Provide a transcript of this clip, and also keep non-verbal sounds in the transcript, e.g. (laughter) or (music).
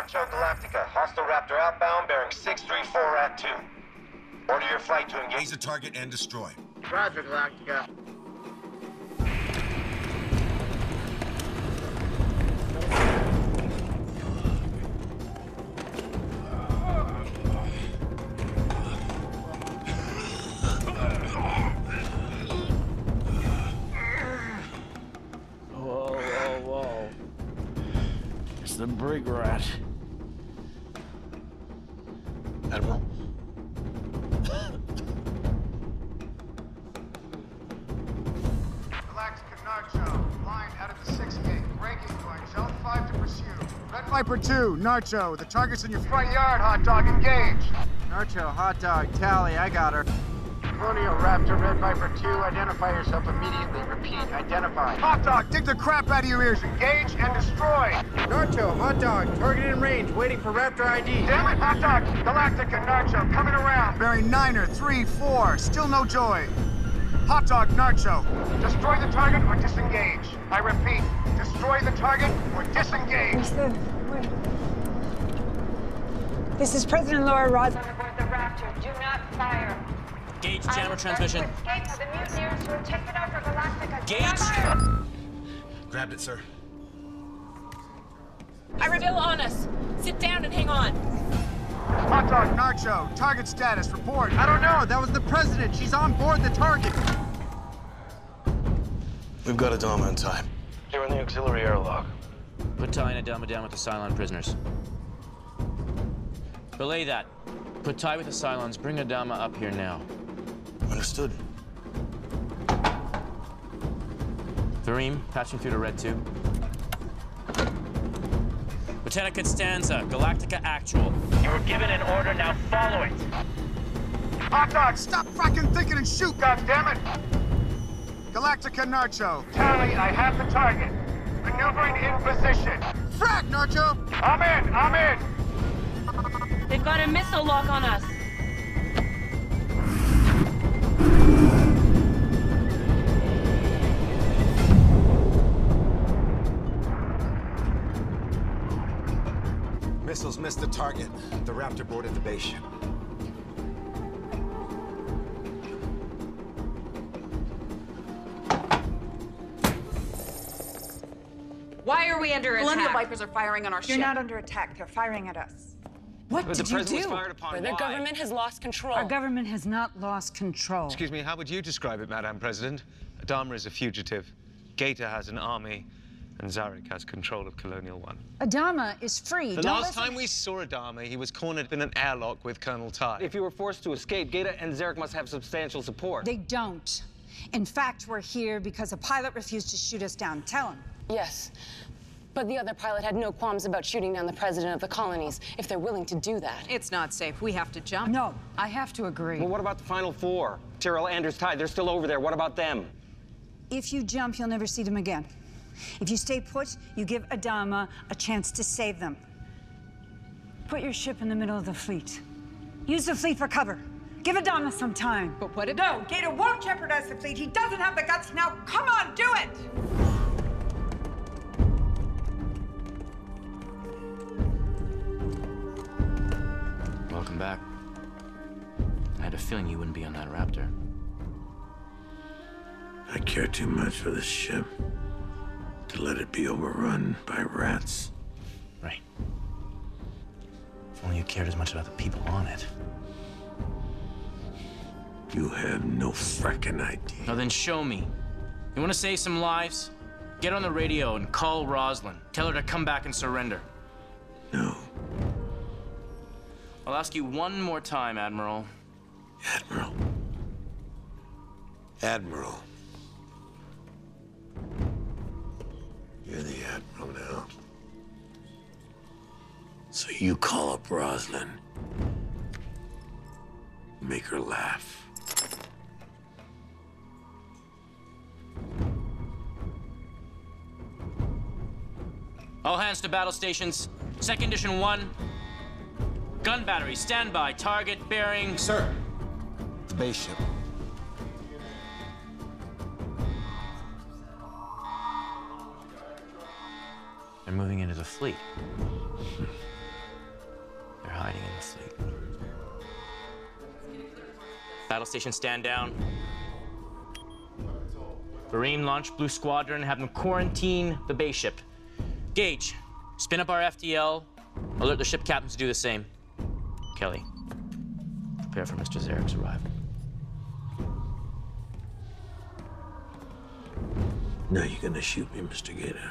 Narcho Galactica, hostile Raptor outbound bearing 634 at 2. Order your flight to engage Engage the target and destroy. Roger, Galactica. Brig rat. Admiral? Galactica Narcho, line out of the 6 gate. Breaking point, zone 5 to pursue. Red Viper 2, Narcho, the target's in your front yard, hot dog, engage. Narcho, hot dog, tally, I got her. Colonial Raptor, Red Viper 2, identify yourself immediately. Repeat, identify. Hot dog, dig the crap out of your ears, engage and destroy. Narcho, hot dog, target in range, waiting for Raptor ID. Damn it, hot dog, Galactica Narcho, coming around. Bearing Niner, 3, 4, still no joy. Hot dog, Narcho. Destroy the target or disengage. I repeat, destroy the target or disengage. Where's the... Where? This is President Laura Ross. On aboard the Raptor, do not fire. Gage I jammer transmission. trying the mutineers who are over Galactica. Gage. Grabbed it, sir. I'm still on us. Sit down and hang on. Hot dog, Narcho. Target status, report. I don't know. That was the president. She's on board the target. We've got Adama in time. You're in the auxiliary airlock. Put Tigh and Adama down with the Cylon prisoners. Belay that. Put Tigh with the Cylons. Bring Adama up here now. Understood. Vareem, patching through to Red 2. Lieutenant Costanza, Galactica Actual. You were given an order, now follow it. Hot dog, stop fracking thinking and shoot, goddammit! Galactica Narcho. Tally, I have the target. Maneuvering in position. Frack, Narcho! I'm in, I'm in! They've got a missile lock on us. Target. The Raptor boarded the base ship. Why are we under Colonial attack? Vipers are firing on our You're not under attack. They're firing at us. What But did the you president do? was fired upon. The Why? government has lost control. Our government has not lost control. Excuse me, how would you describe it, Madam President? Adama is a fugitive. Gaeta has an army, and Zarek has control of Colonial One. Adama is free. The Don't last time we saw Adama, he was cornered in an airlock with Colonel Tigh. If you were forced to escape, Gaeta and Zarek must have substantial support. They don't. In fact, we're here because a pilot refused to shoot us down. Tell him. Yes. But the other pilot had no qualms about shooting down the president of the colonies if they're willing to do that. It's not safe. We have to jump. No, I have to agree. Well, what about the final four? Tyrol, Anders, Tigh, they're still over there. What about them? If you jump, you'll never see them again. If you stay put, you give Adama a chance to save them. Put your ship in the middle of the fleet. Use the fleet for cover. Give Adama some time. But what if... No, Gaeta won't jeopardize the fleet. He doesn't have the guts. Now, come on, do it! Welcome back. I had a feeling you wouldn't be on that Raptor. I care too much for this ship to let it be overrun by rats. Right. If only you cared as much about the people on it. You have no frickin' idea. Now then show me. You want to save some lives? Get on the radio and call Roslin. Tell her to come back and surrender. No. I'll ask you one more time, Admiral. Admiral. Admiral. You call up Roslin. Make her laugh. All hands to battle stations. Second edition one. Gun battery, standby. Target bearing. Sir, the base ship. They're moving into the fleet. (laughs) They're hiding in the fleet. Battle station stand down. Marine launch Blue Squadron, have them quarantine the base ship. Gage, spin up our FTL, alert the ship captains to do the same. Kelly, prepare for Mr. Zarek's arrival. Now you're gonna shoot me, Mr. Gaeta.